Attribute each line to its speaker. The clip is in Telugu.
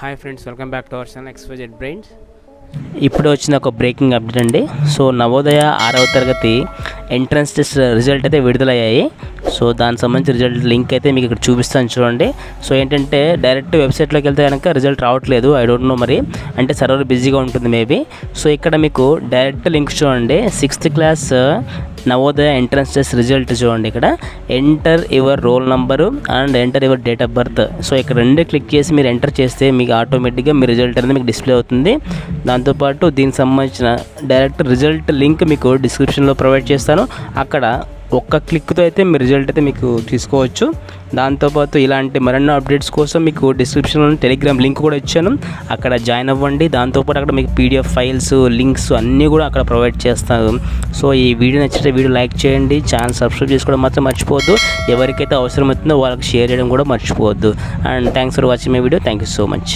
Speaker 1: hi friends welcome back to our channel xyz brains. ఇప్పుడు వచ్చిన ఒక బ్రేకింగ్ అప్డేట్ అండి. సో నవోదయ ఆరవ తరగతి ఎంట్రన్స్ టెస్ట్ రిజల్ట్ అయితే విడుదలయ్యాయి. సో దానికి సంబంధించిన రిజల్ట్ లింక్ అయితే మీకు ఇక్కడ చూపిస్తాను చూడండి. సో ఏంటంటే డైరెక్ట్ వెబ్సైట్లోకి వెళ్తే కనుక రిజల్ట్ రావట్లేదు. ఐ డోంట్ నో మరి. అంటే సర్వర్ బిజీగా ఉంటుంది మేబీ సో ఇక్కడ మీకు డైరెక్ట్ లింక్ చూడండి. Sixth class Navodaya entrance test result చూడండి ఇక్కడ. Enter your roll number and enter your date of birth so ఇక్కడ రెండు క్లిక్ చేసి మీరు ఎంటర్ చేస్తే మీకు ఆటోమేటిక్గా మీ రిజల్ట్ అనేది మీకు డిస్ప్లే అవుతుంది. దాంతో పాటు దీనికి సంబంధించిన డైరెక్ట్ రిజల్ట్ లింక్ మీకు డిస్క్రిప్షన్లో ప్రొవైడ్ చేస్తాను. అక్కడ ఒక్క క్లిక్తో అయితే మీ రిజల్ట్ అయితే మీకు తీసుకోవచ్చు. దాంతోపాటు ఇలాంటి మరెన్నో అప్డేట్స్ కోసం మీకు డిస్క్రిప్షన్లో టెలిగ్రామ్ లింక్ కూడా ఇచ్చాను. అక్కడ జాయిన్ అవ్వండి. దాంతోపాటు అక్కడ మీకు పీడిఎఫ్ ఫైల్స్ లింక్స్ అన్నీ కూడా అక్కడ ప్రొవైడ్ చేస్తాను. సో ఈ వీడియో నచ్చితే వీడియో లైక్ చేయండి. ఛానల్ సబ్స్క్రైబ్ చేసుకోవడం మాత్రం మర్చిపోవద్దు. ఎవరికైతే అవసరం అవుతుందో వాళ్ళకి షేర్ చేయడం కూడా మర్చిపోవద్దు. And thanks for watching my video thank you so much